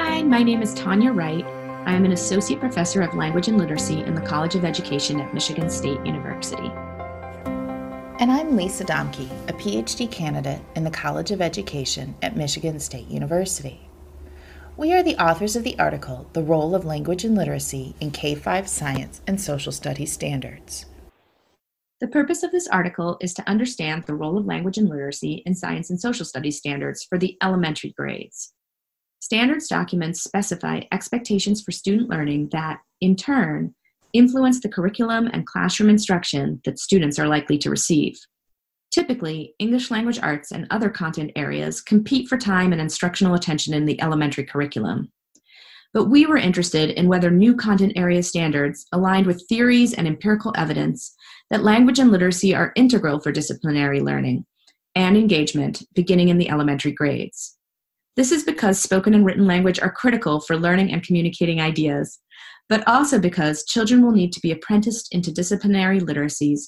Hi, my name is Tanya Wright. I am an associate professor of language and literacy in the College of Education at Michigan State University. And I'm Lisa Domke, a PhD candidate in the College of Education at Michigan State University. We are the authors of the article, The Role of Language and Literacy in K 5 Science and Social Studies Standards. The purpose of this article is to understand the role of language and literacy in science and social studies standards for the elementary grades. Standards documents specify expectations for student learning that, in turn, influence the curriculum and classroom instruction that students are likely to receive. Typically, English language arts and other content areas compete for time and instructional attention in the elementary curriculum. But we were interested in whether new content area standards aligned with theories and empirical evidence that language and literacy are integral for disciplinary learning and engagement beginning in the elementary grades. This is because spoken and written language are critical for learning and communicating ideas, but also because children will need to be apprenticed into disciplinary literacies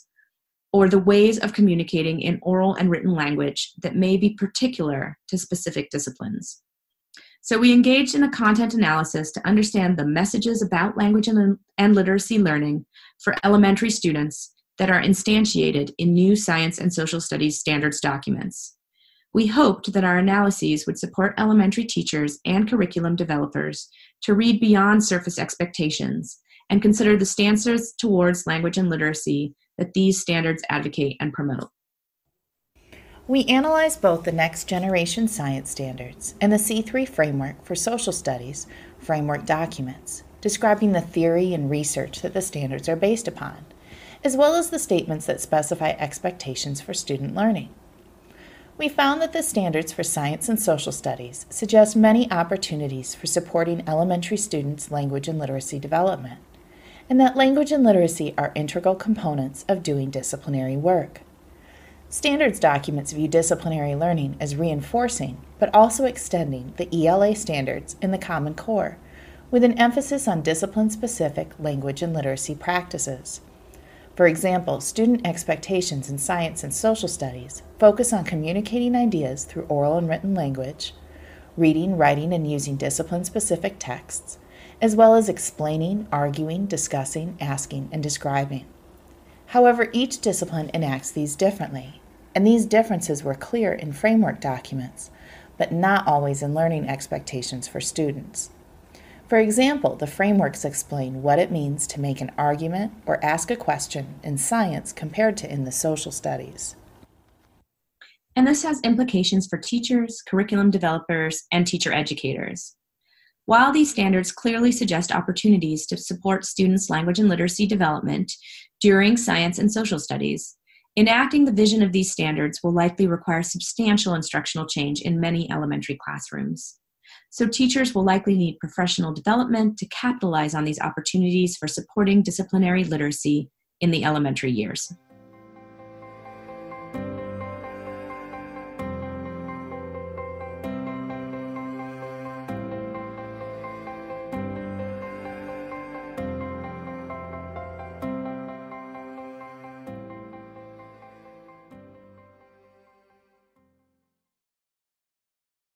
or the ways of communicating in oral and written language that may be particular to specific disciplines. So we engaged in a content analysis to understand the messages about language and, and literacy learning for elementary students that are instantiated in new science and social studies standards documents. We hoped that our analyses would support elementary teachers and curriculum developers to read beyond surface expectations and consider the stances towards language and literacy that these standards advocate and promote. We analyzed both the Next Generation Science Standards and the C3 Framework for Social Studies framework documents, describing the theory and research that the standards are based upon, as well as the statements that specify expectations for student learning. We found that the standards for science and social studies suggest many opportunities for supporting elementary students' language and literacy development, and that language and literacy are integral components of doing disciplinary work. Standards documents view disciplinary learning as reinforcing, but also extending the ELA standards in the Common Core, with an emphasis on discipline specific language and literacy practices. For example, student expectations in science and social studies focus on communicating ideas through oral and written language, reading, writing, and using discipline specific texts, as well as explaining, arguing, discussing, asking, and describing. However, each discipline enacts these differently, and these differences were clear in framework documents, but not always in learning expectations for students. For example, the frameworks explain what it means to make an argument or ask a question in science compared to in the social studies. And this has implications for teachers, curriculum developers, and teacher educators. While these standards clearly suggest opportunities to support students' language and literacy development during science and social studies, enacting the vision of these standards will likely require substantial instructional change in many elementary classrooms. So teachers will likely need professional development to capitalize on these opportunities for supporting disciplinary literacy in the elementary years.